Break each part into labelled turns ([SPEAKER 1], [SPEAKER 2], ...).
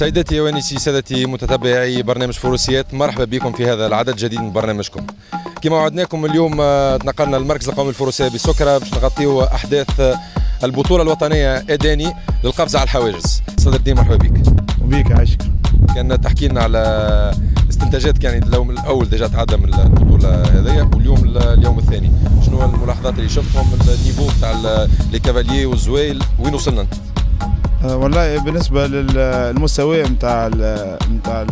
[SPEAKER 1] سيداتي وانسي سادتي متتبعي برنامج فروسيات مرحبا بكم في هذا العدد الجديد من برنامجكم. كما وعدناكم اليوم آه، تنقلنا المركز القومي الفروسية بسكره باش نغطيو أحداث آه، البطولة الوطنية إداني للقفز على الحواجز. صدر الدين مرحبا بك.
[SPEAKER 2] وبيك عايشك
[SPEAKER 1] كان تحكي لنا على استنتاجات يعني اليوم الأول déjà تعدى من البطولة هذيا واليوم اليوم الثاني. شنو الملاحظات اللي شفتهم ال niveau تاع لي كافاليي والزويل وين وصلنا؟
[SPEAKER 2] والله بالنسبة للمستوى نتاع نتاع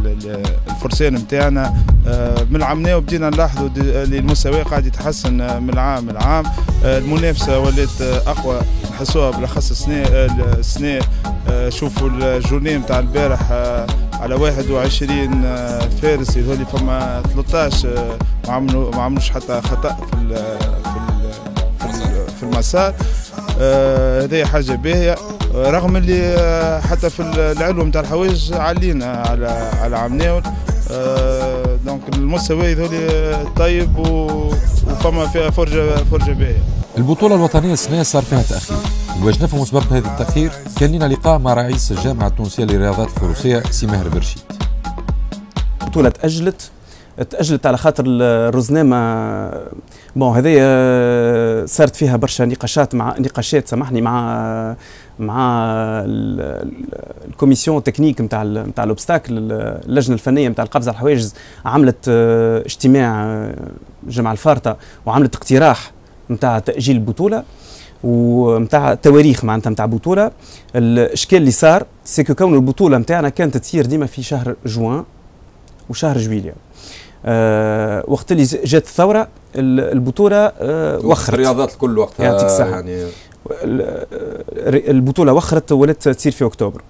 [SPEAKER 2] الفرسان نتاعنا أه من العام وبدينا نلاحظوا اللي المستوى قاعد يتحسن من عام لعام أه المنافسة ولات أقوى نحسوها بالأخص السنة أه شوفوا الجورني نتاع البارح على 21 أه فارس يظهر فما 13 ما عملوش حتى خطأ في في المسار. هذه حاجة باهية. رغم اللي آه، حتى في العلو نتاع الحوايج علينا على على عمناول donc المستوى يذولي طيب وفما فيها فرجة فرجة باهية.
[SPEAKER 3] البطولة الوطنية السنة صار فيها تأخير وباش نفهموا سبب هذا التأخير كان لنا لقاء مع رئيس الجامعة التونسية للرياضات الفروسية سي ماهر برشيد.
[SPEAKER 4] البطولة تأجلت تأجلت على خاطر الرزنامه bon هذه صارت فيها برشا نقاشات مع نقاشات سامحني مع مع ال commission technique نتاع نتاع ال obstacle اللجنة الفنية نتاع القفز على الحواجز عملت آه، اجتماع آه، جمع الفارطه وعملت اقتراح نتاع تأجيل البطولة ومتاع تواريخ معناتها نتاع بطولة. الإشكال اللي صار c'est que كون البطولة نتاعنا كانت تصير ديما في شهر جوان وشهر جويليا. أه وقت اللي جات الثورة البطولة وخرت
[SPEAKER 3] الرياضات الكل وقتها
[SPEAKER 4] يعطيك الصحة. يعني. البطولة وخرت ولات تصير في أكتوبر.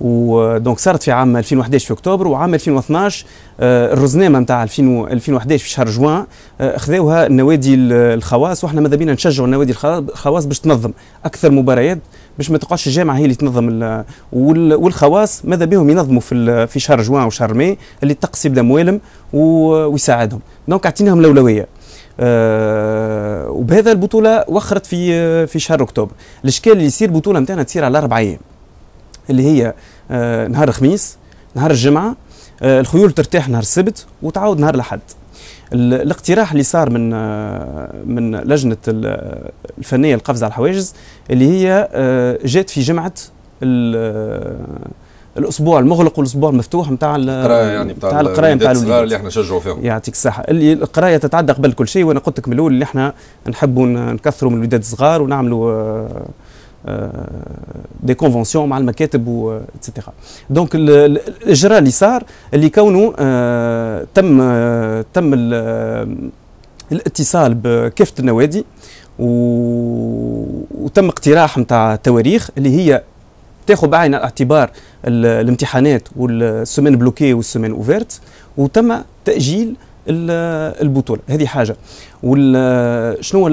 [SPEAKER 4] ودونك صارت في عام 2011 في أكتوبر وعام 2012 آه، الرزنامه نتاع 2011 في شهر جوان آه، خذوها النوادي الخواص وإحنا ماذا بينا نشجعوا النوادي الخواص باش تنظم أكثر مباريات. باش ما تقعدش الجامعة هي اللي تنظم والخواص ماذا بهم ينظموا في في شهر جوان وشهر ماي اللي الطقس يبدأ موالم ويساعدهم. donc أعطيناهم الأولوية. آه وبهذا البطولة وخرت في في شهر أكتوبر. الإشكال اللي يصير البطولة نتاعنا تصير على أربع أيام اللي هي آه نهار الخميس نهار الجمعة آه الخيول ترتاح نهار السبت وتعاود نهار الأحد. الاقتراح اللي صار من آه من لجنة الفنية القفز على الحواجز اللي هي آه جات في جمعة الأسبوع المغلق والأسبوع المفتوح نتاع
[SPEAKER 3] القرايه يعني
[SPEAKER 4] نتاع القراية
[SPEAKER 3] نتاع اللي إحنا نشجعوا فيهم.
[SPEAKER 4] يعطيك الصحة. اللي القراية تتعدى قبل كل شيء وأنا قلت لك من الأول اللي إحنا نحبوا نكثروا من الوليدات الصغار ونعملوا des conventions مع المكاتب و et cetera donc الإجراء اللي صار اللي كونه آه تم آه تم الاتصال بكافة النوادي وتم اقتراح نتاع تواريخ اللي هي تاخذ بعين الاعتبار الامتحانات وال semaine bloquée وال semaine ouverte وتم تأجيل البطولة. هذه حاجة. شنو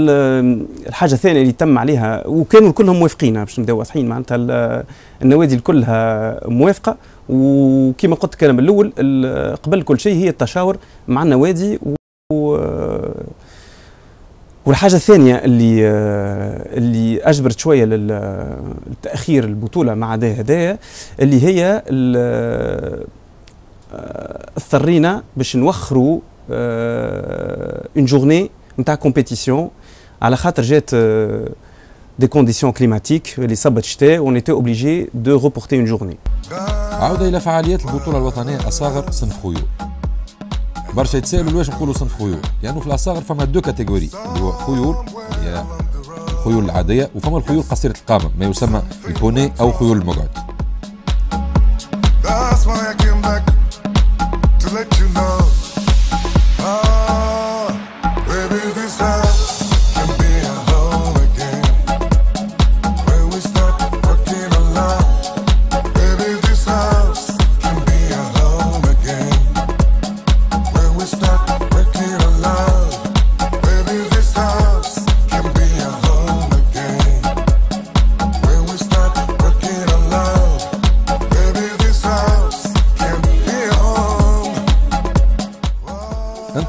[SPEAKER 4] الحاجة الثانية اللي تم عليها وكانوا كلهم موافقين باش نبداو واضحين. معناتها النوادي كلها موافقة. وكما قلت الكلام الأول قبل كل شيء هي التشاور مع النوادي. و والحاجة الثانية اللي اللي أجبرت شوية للتأخير البطولة مع ده هدايا اللي هي اضطرينا باش نوخروا une journée نتاع compétition على خاطر جات des conditions climatiques اللي صبت شتاء on était obligé de reporter une journée
[SPEAKER 3] عودة إلى فعاليات البطولة الوطنية أصاغر صنف خيول برشا يتسالوا علاش نقولوا صنف خيول لأنه في الاصاغر فما deux catégories اللي هو خيول هي الخيول العادية وفما الخيول قصيرة القامة ما يسمى ال poney أو خيول المقعد.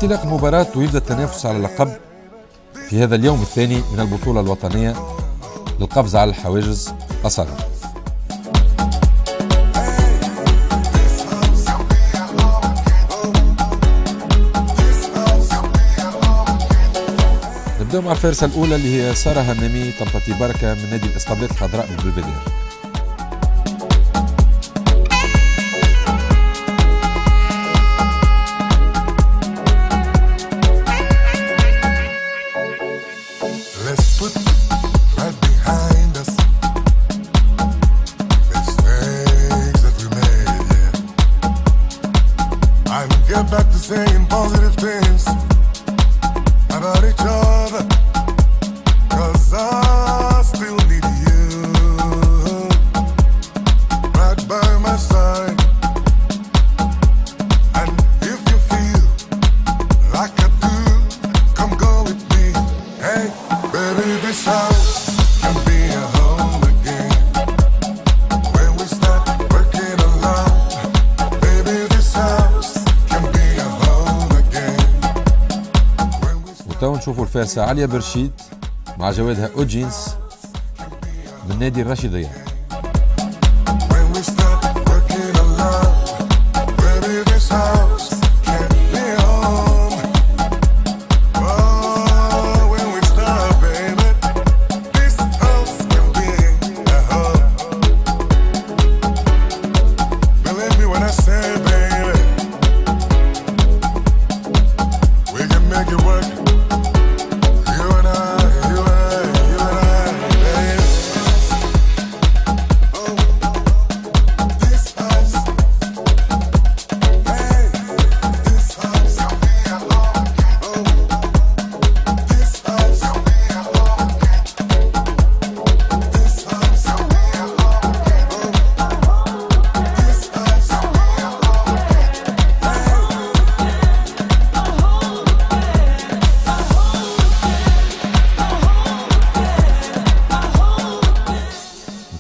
[SPEAKER 3] انطلاق المباراة ويبدأ التنافس على اللقب في هذا اليوم الثاني من البطولة الوطنية للقفز على الحواجز أصالة نبدأ مع الفارسة الأولى اللي هي سارة همامي طلطتي بركة من نادي الإسطبلات الخضراء بالبلفادير الفارسة عليا برشيد مع جوادها أوجينز من نادي الرشيدية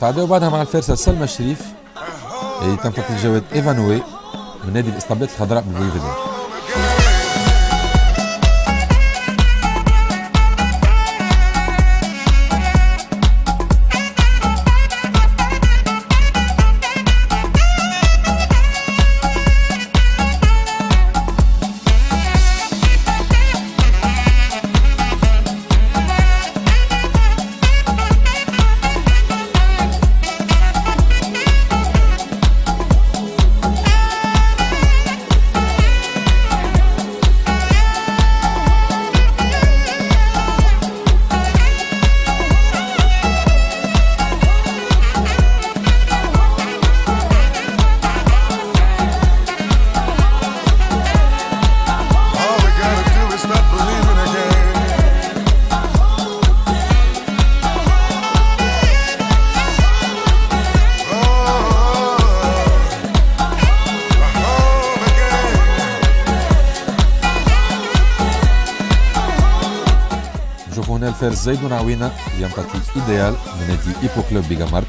[SPEAKER 3] بعدها وبعدها مع الفارسه سلمى شريف اللي تنفق الجواد إيفانوي من نادي الاسطبلات الخضراء من بوليفيدير فارس زيد عوينة ينطقي إيديال من نادي إيبو كلوب بيغامارت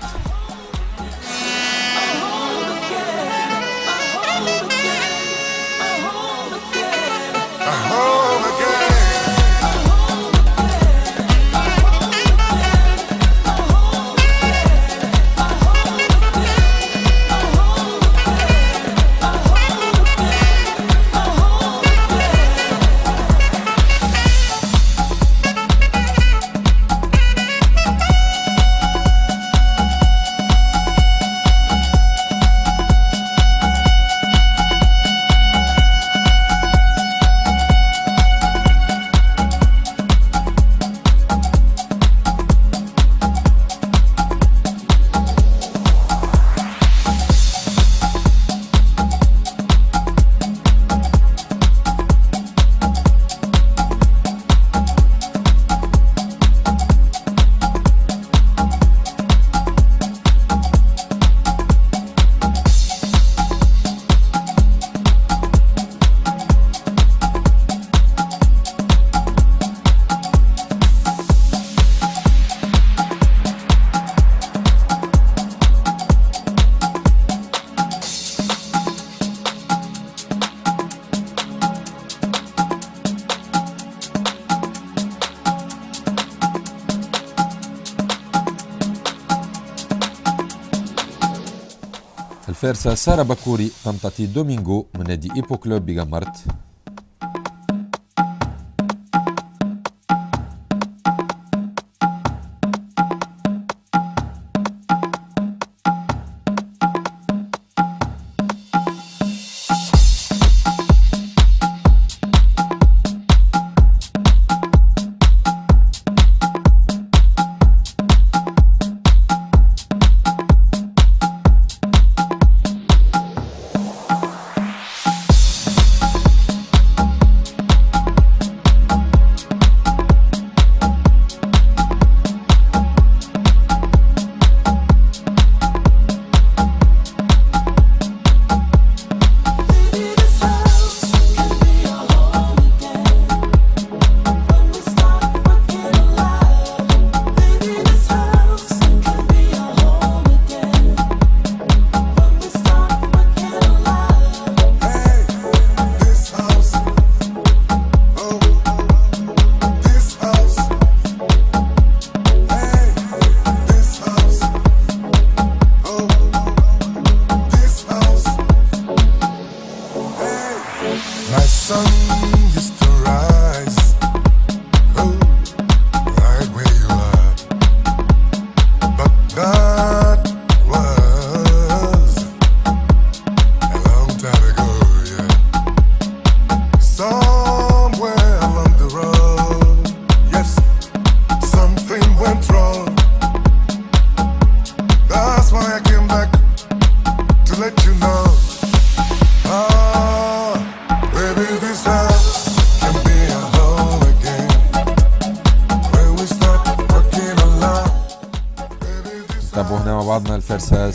[SPEAKER 3] الفارسة سارة بكوري تمتطي دومينغو من نادي إيبو كلوب بيغامارت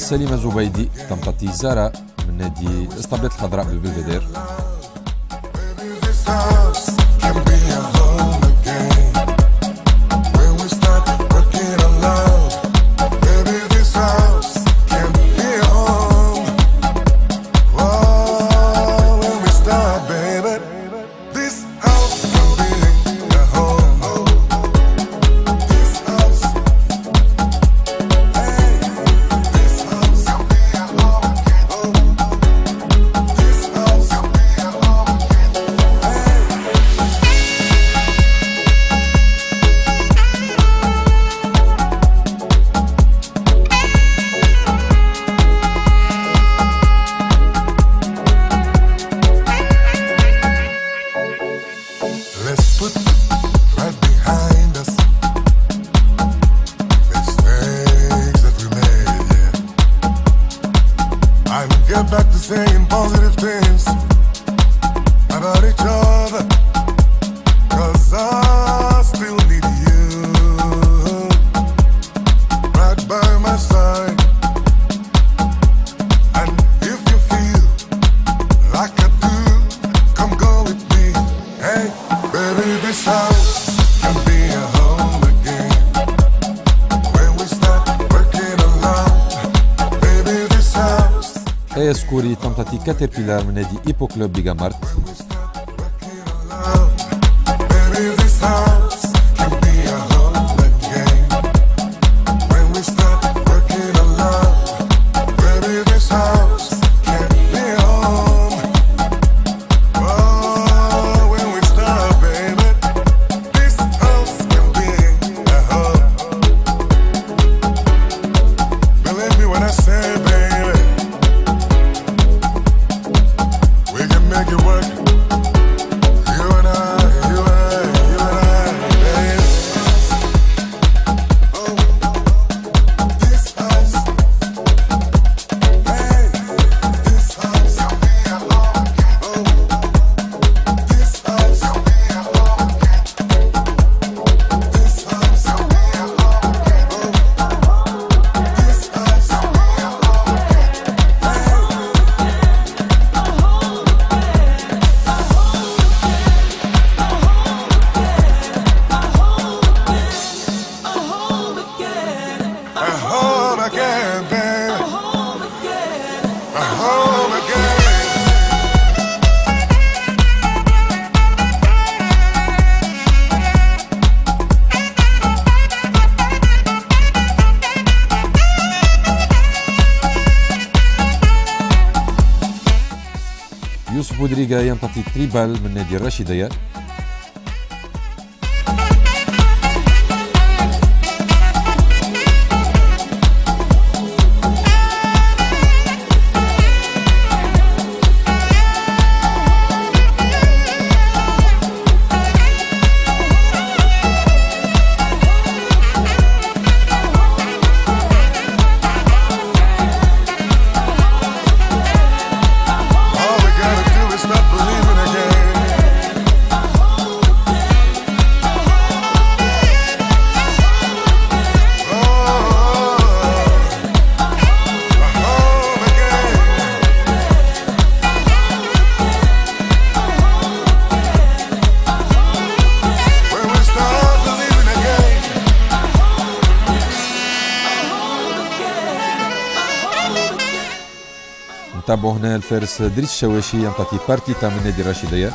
[SPEAKER 3] سليمة زبيدي تنطتي زارة من نادي اسطبلات الخضراء بالبلفدير
[SPEAKER 5] C'est un peu comme ça que je
[SPEAKER 3] suis un peu. تقريبا من نادي الراشدية الفارس دريس الشواشي ينطقي بارتي تاع من نادي الرشيديه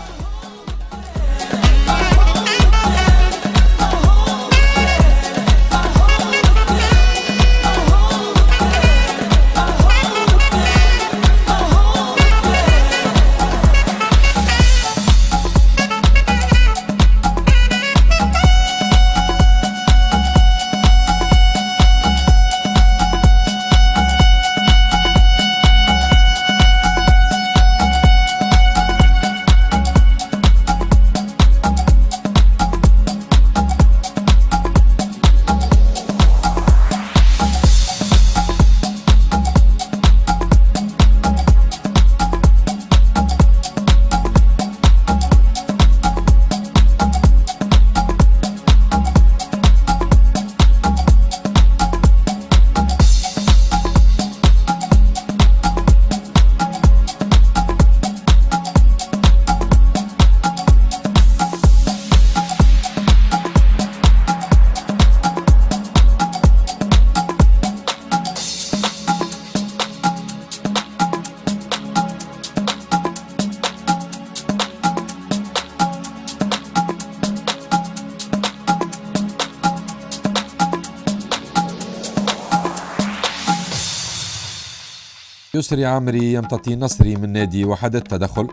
[SPEAKER 3] نصري عمري يمتطي نصري من نادي وحدة تدخل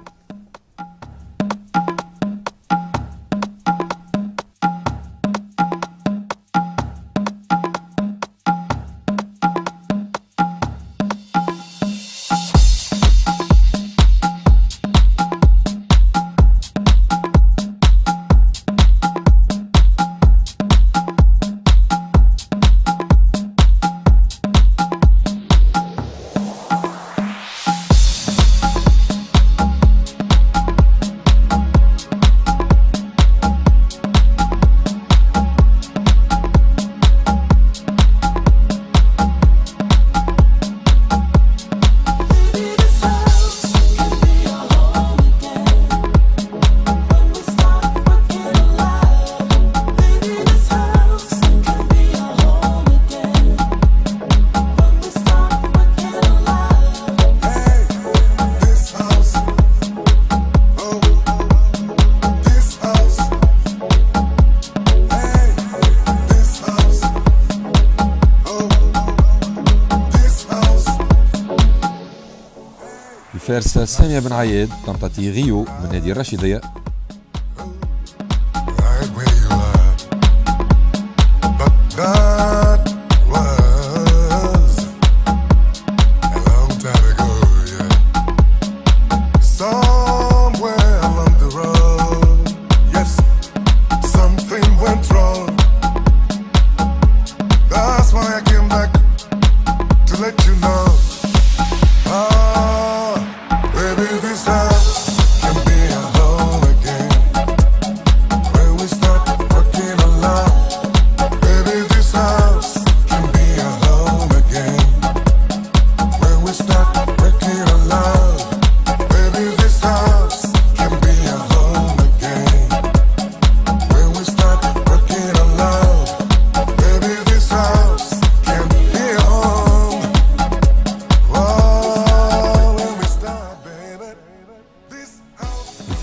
[SPEAKER 3] الفارسة سامية بن عياد تنطتي غيو من نادي الرشيدية.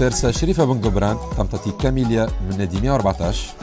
[SPEAKER 3] فارسة شريفة بن قبران طمطتي كاميليا من نادي 114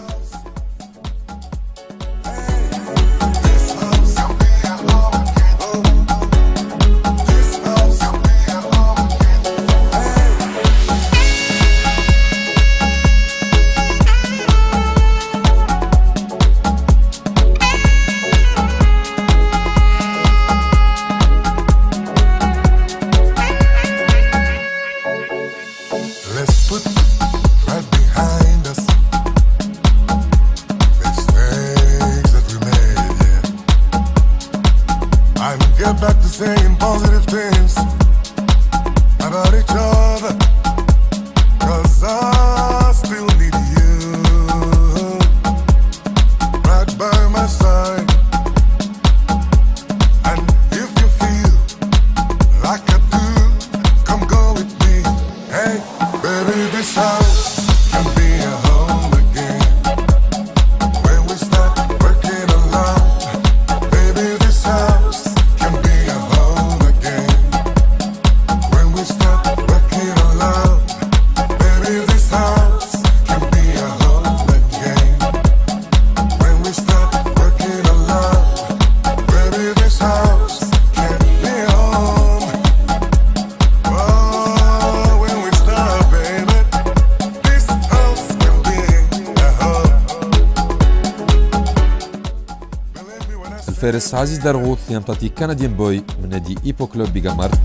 [SPEAKER 3] مهندس عزيز درغوث يمتطي كنديان بوي من نادي ايبو كلوب بيجامارت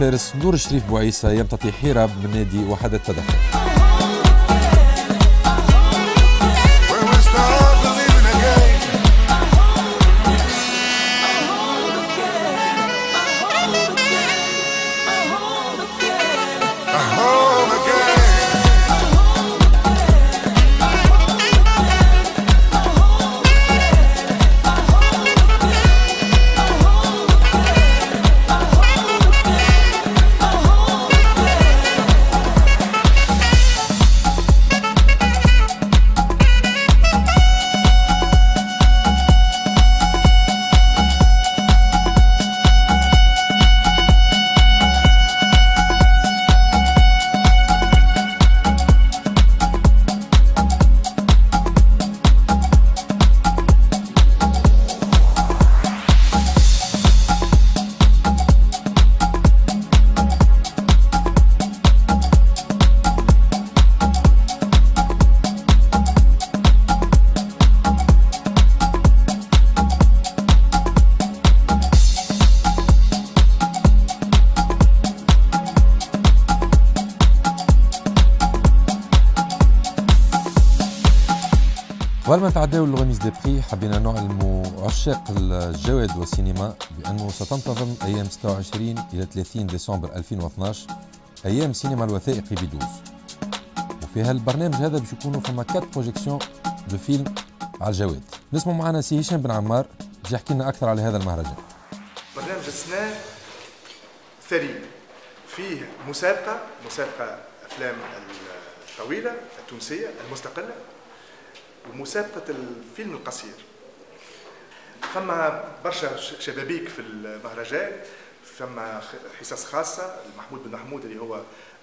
[SPEAKER 1] الفارس نور الشريف بوعيسى يمتطي حيرة من نادي وحدة التدخل بري حبينا نعلموا عشاق الجواد والسينما بأنه ستنتظم أيام 26 إلى 30 ديسمبر 2012 أيام سينما الوثائقي بدوز. وفي هالبرنامج هذا باش يكونوا فما quatre projections de films على الجواد. نسمع معنا سي هشام بن عمار باش يحكي لنا أكثر على هذا المهرجان.
[SPEAKER 6] برنامج السنة ثري. فيه مسابقة مسابقة أفلام الطويلة التونسية المستقلة. ومسابقة الفيلم القصير. فما برشا شبابيك في المهرجان فما حصص خاصة محمود بن محمود اللي هو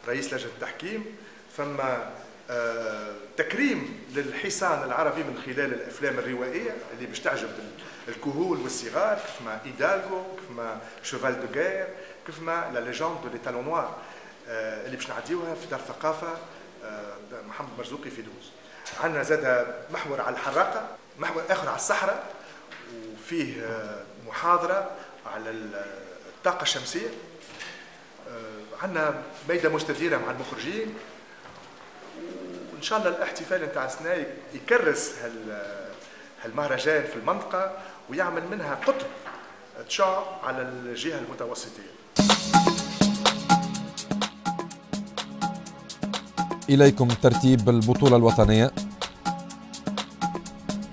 [SPEAKER 6] رئيس لجنة التحكيم فما آه، تكريم للحصان العربي من خلال الأفلام الروائية اللي باش تعجب ال- الكهول والصغار كيف ما إيدالغو كيف ما شوفال دو غير كيف ما la légende de l'étalon noir آه، اللي باش نعديوها في دار الثقافه آه، محمد مرزوقي في دوز عندنا زاد محور على الحراقه محور آخر على الصحراء وفيه محاضرة على ال- الطاقة الشمسية. عندنا ميدة مستديرة مع المخرجين. وإن شاء الله الاحتفال نتاع السنة يكرس هال هالمهرجان في المنطقة ويعمل منها قطب تشع على الجهة المتوسطية.
[SPEAKER 1] إليكم ترتيب البطولة الوطنية.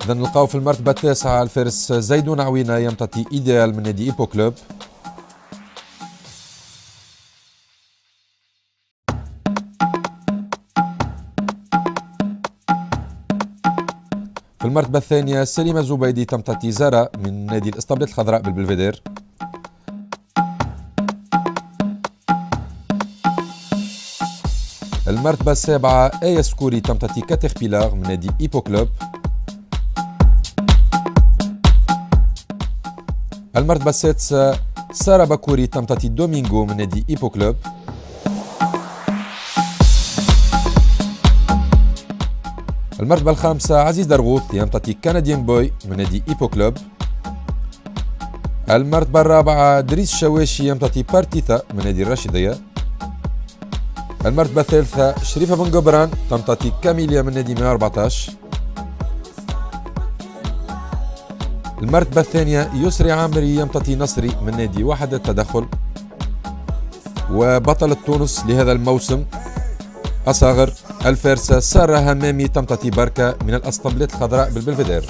[SPEAKER 1] إذا نلقاو في المرتبة التاسعة الفارس زيدون عوينة يمتطي إيديال من نادي إيبو كلوب. في المرتبة الثانية سليمة الزبيدي تمتطي زارا من نادي الإسطبلات الخضراء بالبلفيدير. المرتبة السابعة آية سكوري تمتطي كاتيخ بيلار من نادي إيبو كلوب. المرتبة السادسة سارة باكوري تمتطي دومينغو من نادي إيبو كلوب. المرتبة الخامسة عزيز درغوث يمتطي كنديان بوي من نادي إيبو كلوب. المرتبة الرابعة دريس الشواشي يمتطي بارتيتا من نادي الراشدية. المرتبة الثالثة شريفة بن جبران تمتطي كاميليا من نادي 114 المرتبة الثانية يسري عامري يمتطي نصري من نادي واحد التدخل. وبطلة تونس لهذا الموسم أصاغر الفارسة سارة همامي تمتطي بركة من الأسطبلات الخضراء بالبلفدير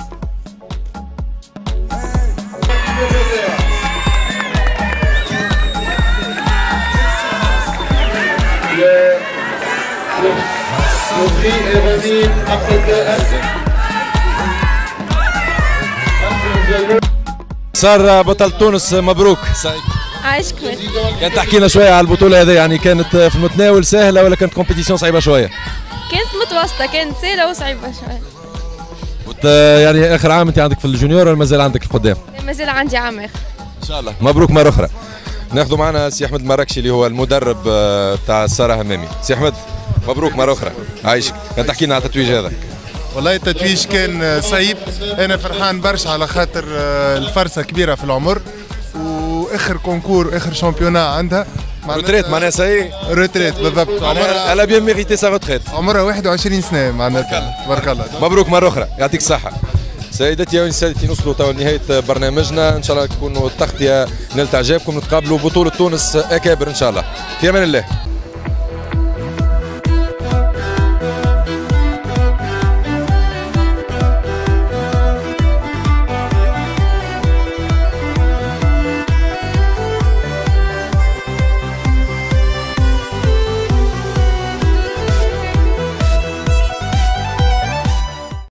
[SPEAKER 7] صار بطل تونس مبروك.
[SPEAKER 8] عايشك
[SPEAKER 7] كان تحكي لنا شوية على البطولة هذه يعني كانت في المتناول سهلة ولا كانت compétition صعيبة شوية؟
[SPEAKER 8] كانت متوسطة كانت سهلة وصعيبة شوية.
[SPEAKER 7] وت... يعني آخر عام أنت عندك في ال junior ولا مازال عندك القدام؟
[SPEAKER 8] مازال عندي عام آخر.
[SPEAKER 7] إن شاء الله. مبروك مرة أخرى. ناخذ معنا سي أحمد مراكشي اللي هو المدرب آه، تاع سارة همامي. سي أحمد. مبروك مرة أخرى. عايشك. كان تحكي لنا على التتويج هذا.
[SPEAKER 9] والله التتويج كان صعيب أنا فرحان برشا على خاطر آه، الفرصة كبيرة في العمر. اخر concours آخر championnat عندها.
[SPEAKER 1] retraite معناها c'est
[SPEAKER 9] retraite بالضبط. عمرها
[SPEAKER 1] elle a bien mérité sa retraite
[SPEAKER 9] عمرها 21 سنة معناتها. بارك الله.
[SPEAKER 1] مبروك مرة أخرى. يعطيك الصحة. سيداتي وسادتي نوصلوا توا لنهاية برنامجنا. إن شاء الله تكونوا التغطية نلت أعجابكم. نتقابلوا بطولة تونس أكابر إن شاء الله. في أمان الله.